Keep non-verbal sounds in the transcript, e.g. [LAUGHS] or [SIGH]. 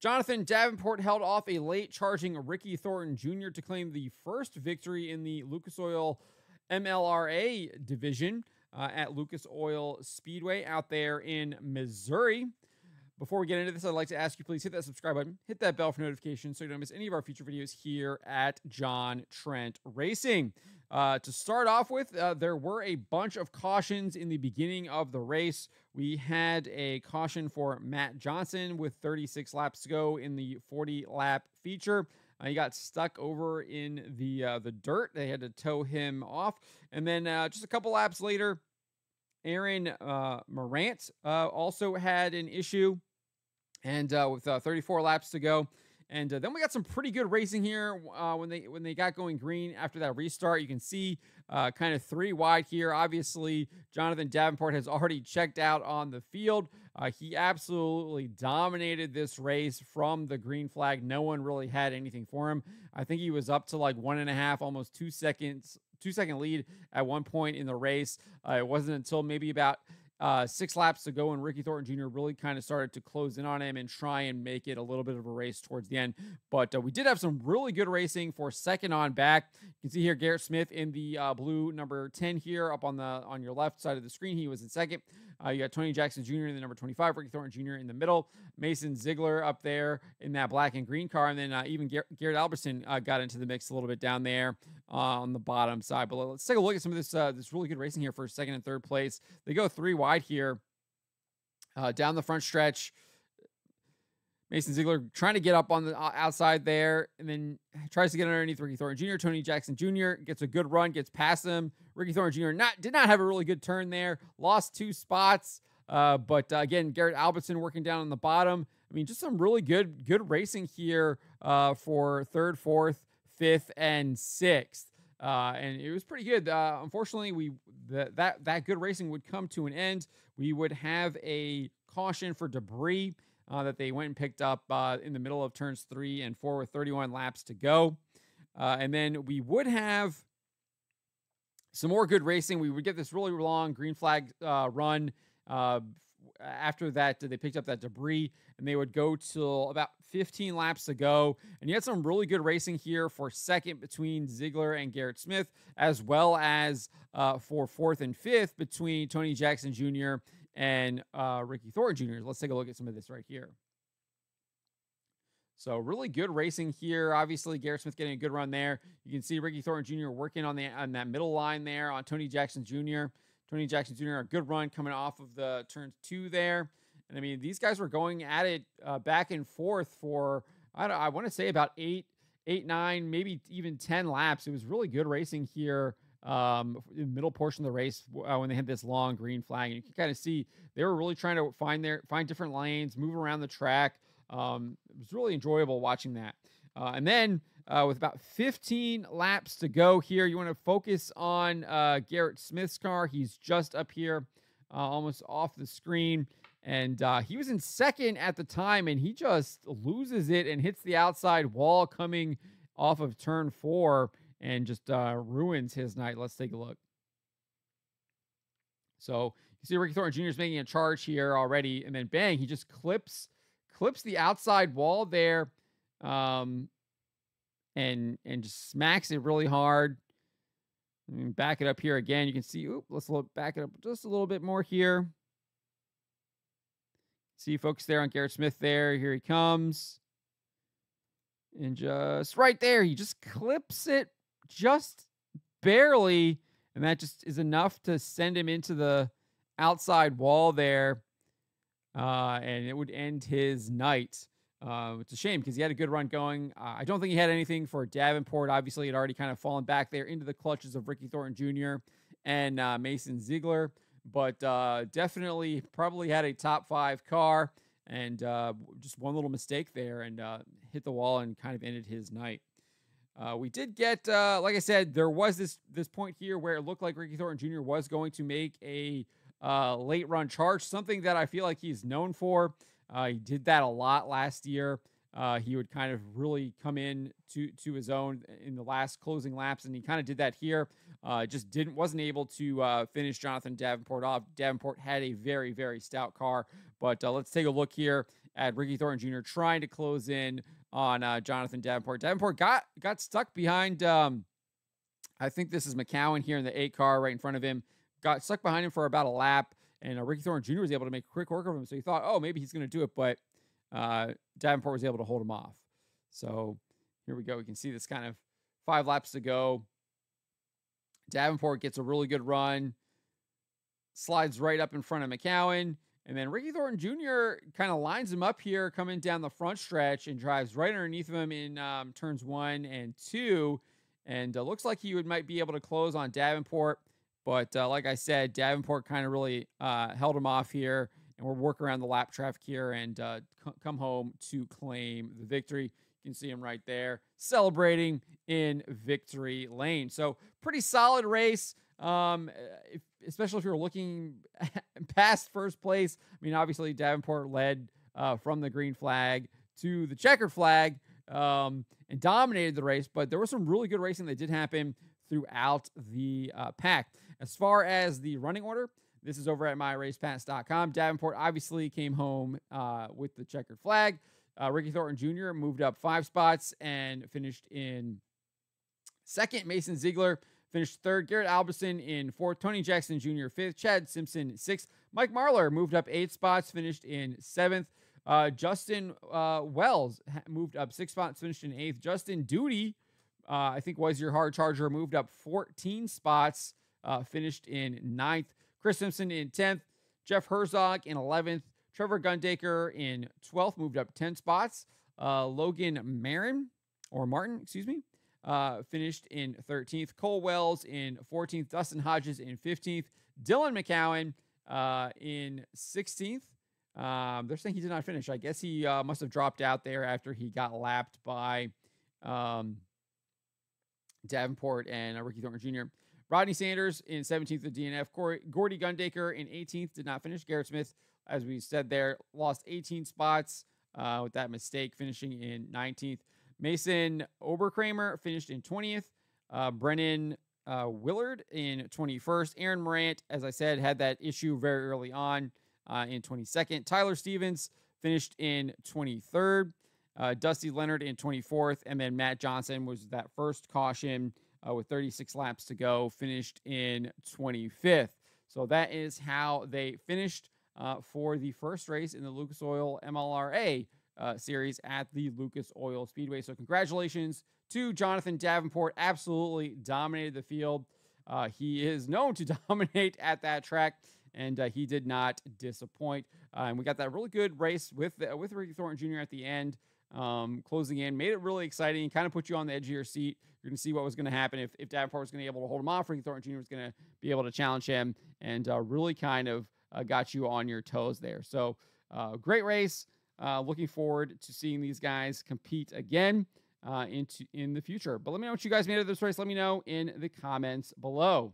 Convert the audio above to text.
Jonathan Davenport held off a late charging Ricky Thornton Jr. to claim the first victory in the Lucas Oil MLRA division uh, at Lucas Oil Speedway out there in Missouri. Before we get into this, I'd like to ask you please hit that subscribe button, hit that bell for notifications so you don't miss any of our future videos here at John Trent Racing. Uh, to start off with, uh, there were a bunch of cautions in the beginning of the race. We had a caution for Matt Johnson with 36 laps to go in the 40 lap feature. Uh, he got stuck over in the uh, the dirt. They had to tow him off, and then uh, just a couple laps later, Aaron uh, Morant also had an issue, and with 34 laps to go. And uh, then we got some pretty good racing here uh, when they when they got going green after that restart. You can see uh, kind of three wide here. Obviously, Jonathan Davenport has already checked out on the field. Uh, he absolutely dominated this race from the green flag. No one really had anything for him. I think he was up to like one and a half, almost two seconds, two second lead at one point in the race. Uh, it wasn't until maybe about uh, six laps to go, and Ricky Thornton Jr. really kind of started to close in on him and try and make it a little bit of a race towards the end. But uh, we did have some really good racing for second on back. You can see here Garrett Smith in the uh, blue number 10 here up on the on your left side of the screen. He was in second. Uh, you got Tony Jackson Jr. in the number 25, Ricky Thornton Jr. in the middle, Mason Ziegler up there in that black and green car, and then uh, even Garrett, Alberson uh, got into the mix a little bit down there on the bottom side. But let's take a look at some of this this really good racing here for second and third place. They go three wide here uh, down the front stretch. Mason Ziegler trying to get up on the outside there, and then [SIGHS] tries to get underneath Ricky Thornton Jr. Tony Jackson Jr. gets a good run, gets past him. Ricky Thornton Jr. not did not have a really good turn there, lost two spots. Uh, but uh, again, Garrett Alberson working down on the bottom. I mean, just some really good good racing here uh, for third, fourth, fifth, and sixth. Uh, and it was pretty good. Uh, unfortunately, we the, that that good racing would come to an end. We would have a caution for debris uh, that they went and picked up uh, in the middle of turns three and four with 31 laps to go, uh, and then we would have some more good racing. We would get this really long green flag uh, run after that, they picked up that debris and they would go till about 15 laps to go. And you had some really good racing here for second between Ziegler and Garrett Smith, as well as uh, for fourth and fifth between Tony Jackson Jr. and uh, Ricky Thornton Jr. Let's take a look at some of this right here. So really good racing here. Obviously, Garrett Smith getting a good run there. You can see Ricky Thornton Jr. working on the on that middle line there on Tony Jackson Jr. Tony Jackson Jr. a good run coming off of the turn two there. And I mean, these guys were going at it uh, back and forth for I, I want to say about eight, eight, nine, maybe even ten laps. It was really good racing here um, in the middle portion of the race uh, when they had this long green flag. And you can kind of see they were really trying to find their find different lanes, move around the track. Um, it was really enjoyable watching that. Uh, and then uh, with about 15 laps to go here. You want to focus on uh, Garrett Smith's car. He's just up here, uh, almost off the screen. And uh, he was in second at the time, and he just loses it and hits the outside wall coming off of turn four and just uh, ruins his night. Let's take a look. So you see Ricky Thornton Jr. is making a charge here already, and then bang, he just clips clips the outside wall there. Um, and and just smacks it really hard. And back it up here again. You can see, oop, let's look back it up just a little bit more here. See folks there on Garrett Smith there. Here he comes. And just right there, he just clips it just barely. And that just is enough to send him into the outside wall there. Uh, and it would end his night. Uh, it's a shame because he had a good run going. Uh, I don't think he had anything for Davenport. Obviously, he had already kind of fallen back there into the clutches of Ricky Thornton Jr. and uh, Mason Ziegler, but uh, definitely probably had a top five car and uh, just one little mistake there and uh, hit the wall and kind of ended his night. we did get, like I said, there was this this point here where it looked like Ricky Thornton Jr. was going to make a late run charge, something that I feel like he's known for. Uh, he did that a lot last year. Uh, he would kind of really come in to to his own in the last closing laps, and he kind of did that here. Uh, just didn't wasn't able to uh, finish Jonathan Davenport off. Davenport had a very very stout car, but uh, let's take a look here at Ricky Thornton Jr. trying to close in on uh, Jonathan Davenport. Davenport got got stuck behind. Um, I think this is McCowan here in the eight car right in front of him. Got stuck behind him for about a lap, and uh, Ricky Thornton Jr. was able to make quick work of him. So he thought, oh, maybe he's going to do it, but uh, Davenport was able to hold him off. So here we go. We can see this kind of five laps to go. Davenport gets a really good run, slides right up in front of McCowan. And then Ricky Thornton Jr. kind of lines him up here coming down the front stretch and drives right underneath him in um, turns one and two. And uh, looks like he would might be able to close on Davenport. But uh, like I said, Davenport kind of really uh, held him off here. And we're working around the lap traffic here and uh, c- come home to claim the victory. You can see him right there celebrating in victory lane. So pretty solid race. Um, if, especially if you're looking [LAUGHS] past first place. I mean, obviously Davenport led uh, from the green flag to the checkered flag um, and dominated the race, but there was some really good racing that did happen throughout the uh, pack. As far as the running order, this is over at myracepass.com. Davenport obviously came home uh, with the checkered flag. Uh, Ricky Thornton Jr. moved up five spots and finished in second. Mason Ziegler finished third. Garrett Alberson in fourth. Tony Jackson Jr. fifth. Chad Simpson sixth. Mike Marlar moved up eight spots, finished in seventh. Uh, Justin uh, Wells moved up six spots, finished in eighth. Justin Duty, uh, I think was your hard charger, moved up 14 spots, uh, finished in ninth. Chris Simpson in 10th. Jeff Herzog in 11th. Trevor Gundaker in 12th, moved up 10 spots. Uh, Logan Marin, or Martin, excuse me, uh, finished in 13th. Cole Wells in 14th. Dustin Hodges in 15th. Dylan McCowan uh, in 16th. Um, they're saying he did not finish. I guess he uh, must have dropped out there after he got lapped by um, Davenport and uh, Ricky Thornton Jr. Rodney Sanders in 17th with DNF. Corey, Gordy Gundaker in 18th did not finish. Garrett Smith, as we said there, lost 18 spots uh, with that mistake, finishing in 19th. Mason Oberkramer finished in 20th. Uh, Brennan uh, Willard in 21st. Aaron Morant, as I said, had that issue very early on uh, in 22nd. Tyler Stevens finished in 23rd. Uh, Dusty Leonard in 24th. And then Matt Johnson was that first caution uh, with 36 laps to go, finished in 25th. So that is how they finished uh, for the first race in the Lucas Oil MLRA uh, series at the Lucas Oil Speedway. So, congratulations to Jonathan Davenport. Absolutely dominated the field. Uh, he is known to [LAUGHS] dominate at that track, and uh, he did not disappoint. Uh, and we got that really good race with uh, with Ricky Thornton Jr. at the end, um, closing in, made it really exciting. Kind of put you on the edge of your seat. You're going to see what was going to happen if, if Davenport was going to be able to hold him off. Ricky Thornton Jr. was going to be able to challenge him, and uh, really kind of got you on your toes there. So, great race. Uh, looking forward to seeing these guys compete again uh, into in the future. But let me know what you guys made of this race. Let me know in the comments below.